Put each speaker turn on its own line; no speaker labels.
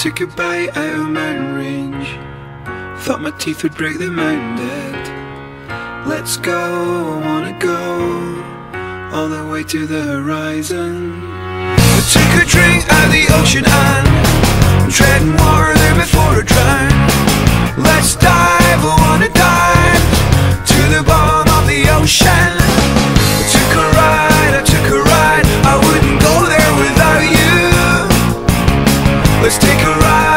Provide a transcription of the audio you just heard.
took a bite out of mountain range. Thought my teeth would break the mountain dead. Let's go, I wanna go all the way to the horizon. Let's take a ride.